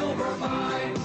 silver mine.